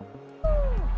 Oh!